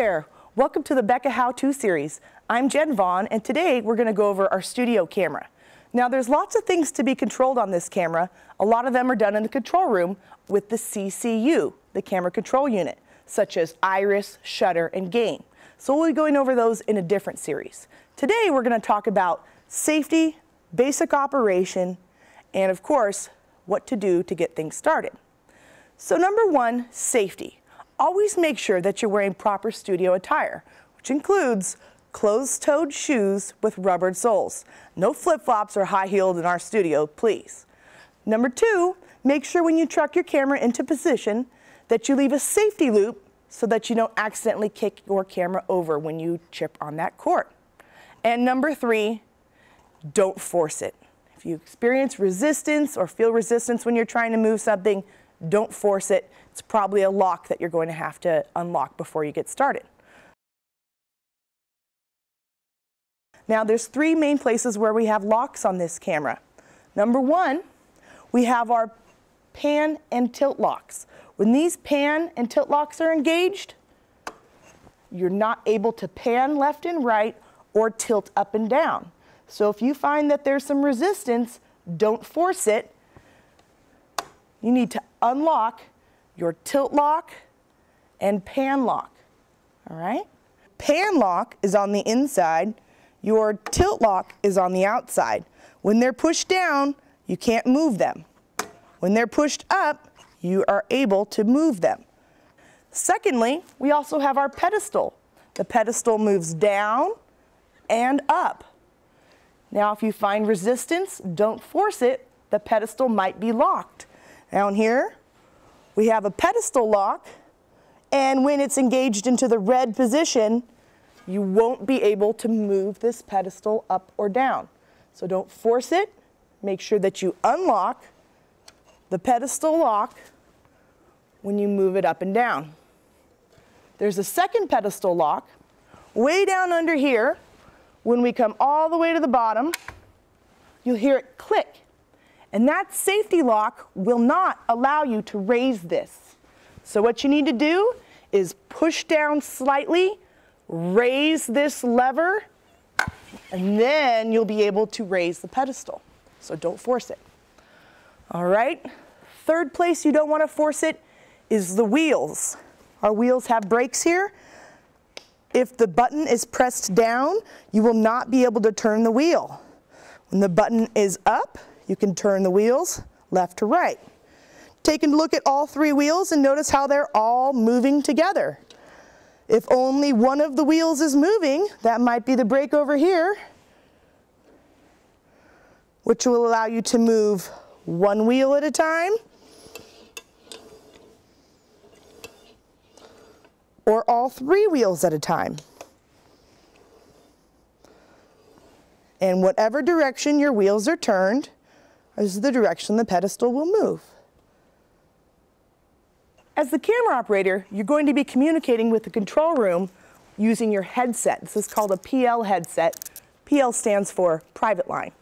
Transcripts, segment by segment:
There. Welcome to the BECA How To series. I'm Jen Vaughn and today we're going to go over our studio camera. Now there's lots of things to be controlled on this camera. A lot of them are done in the control room with the CCU, the camera control unit, such as iris, shutter, and gain. So we'll be going over those in a different series. Today we're going to talk about safety, basic operation, and of course, what to do to get things started. So number one, safety. Always make sure that you're wearing proper studio attire, which includes closed-toed shoes with rubbered soles. No flip-flops or high-heeled in our studio, please. Number two, make sure when you truck your camera into position that you leave a safety loop so that you don't accidentally kick your camera over when you chip on that cord. And number three, don't force it. If you experience resistance or feel resistance when you're trying to move something, don't force it. It's probably a lock that you're going to have to unlock before you get started. Now there's three main places where we have locks on this camera. Number one, we have our pan and tilt locks. When these pan and tilt locks are engaged, you're not able to pan left and right or tilt up and down. So if you find that there's some resistance, don't force it. You need to unlock your tilt lock and pan lock, all right? Pan lock is on the inside, your tilt lock is on the outside. When they're pushed down, you can't move them. When they're pushed up, you are able to move them. Secondly, we also have our pedestal. The pedestal moves down and up. Now, if you find resistance, don't force it. The pedestal might be locked. Down here, we have a pedestal lock, and when it's engaged into the red position, you won't be able to move this pedestal up or down. So don't force it. Make sure that you unlock the pedestal lock when you move it up and down. There's a second pedestal lock way down under here. When we come all the way to the bottom, you'll hear it click. And that safety lock will not allow you to raise this. So what you need to do is push down slightly, raise this lever, and then you'll be able to raise the pedestal. So don't force it. All right. Third place you don't want to force it is the wheels. Our wheels have brakes here. If the button is pressed down, you will not be able to turn the wheel. When the button is up, you can turn the wheels left to right. Take a look at all three wheels and notice how they're all moving together. If only one of the wheels is moving, that might be the brake over here, which will allow you to move one wheel at a time or all three wheels at a time. In whatever direction your wheels are turned is the direction the pedestal will move. As the camera operator, you're going to be communicating with the control room using your headset. This is called a PL headset. PL stands for private line.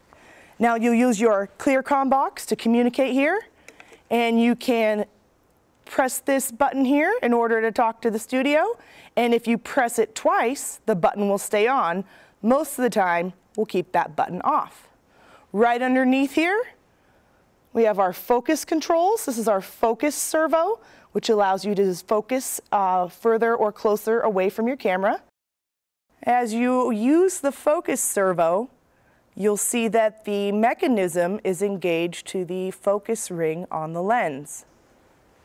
Now you'll use your ClearCom box to communicate here and you can press this button here in order to talk to the studio. And if you press it twice, the button will stay on. Most of the time, we'll keep that button off. Right underneath here, we have our focus controls. This is our focus servo, which allows you to focus uh, further or closer away from your camera. As you use the focus servo, you'll see that the mechanism is engaged to the focus ring on the lens.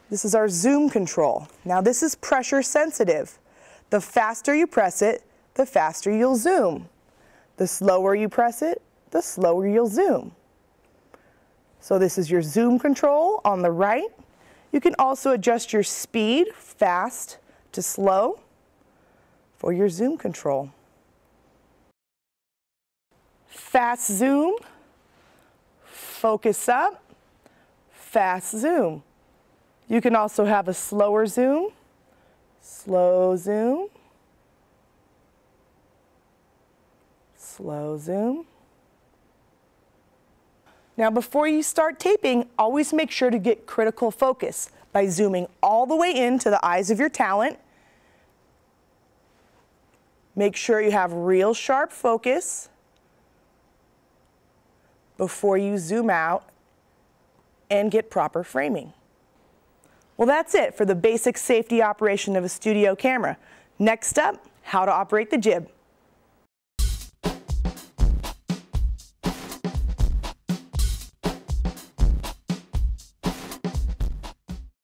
This is our zoom control. Now this is pressure sensitive. The faster you press it, the faster you'll zoom. The slower you press it, the slower you'll zoom. So this is your zoom control on the right. You can also adjust your speed, fast to slow, for your zoom control. Fast zoom, focus up, fast zoom. You can also have a slower zoom, slow zoom, slow zoom. Now before you start taping, always make sure to get critical focus by zooming all the way into the eyes of your talent Make sure you have real sharp focus before you zoom out and get proper framing. Well, that's it for the basic safety operation of a studio camera. Next up, how to operate the jib.